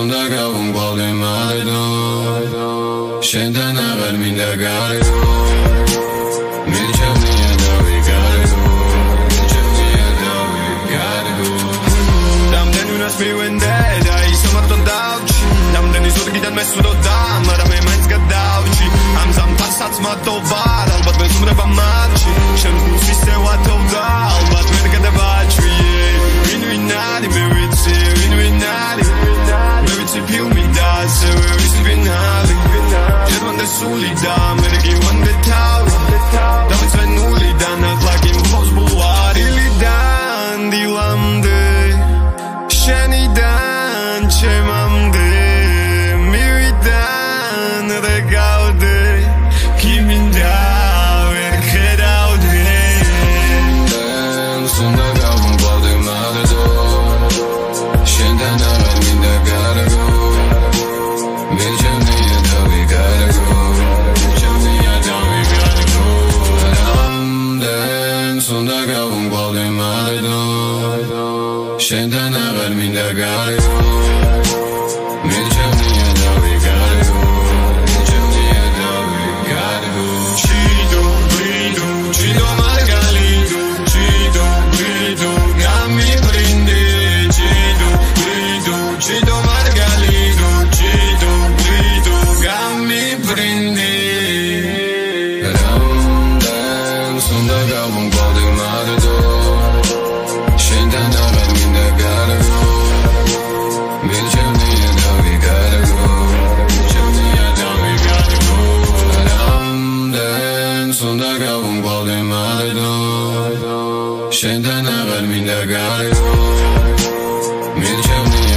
უნდა გავუმყავდე მალედო შენთან აღარ მინდა გარეო მე ჩემია დავიგარეო ჩემია დავიგარეო რამდენი რას მივენდე და ისო მარტო დავჭი რამდენი ზურგიდან მესუდო და Skandilandi Şeniden çemamdı. Miriden de kaldı Kimin davet kredavdı Ben sonunda kaldım bağdım ağrıdı Şenden ağrım yine garip Scenda una verminda galio შენთან აღარ მინდა გარემო მიჩემნი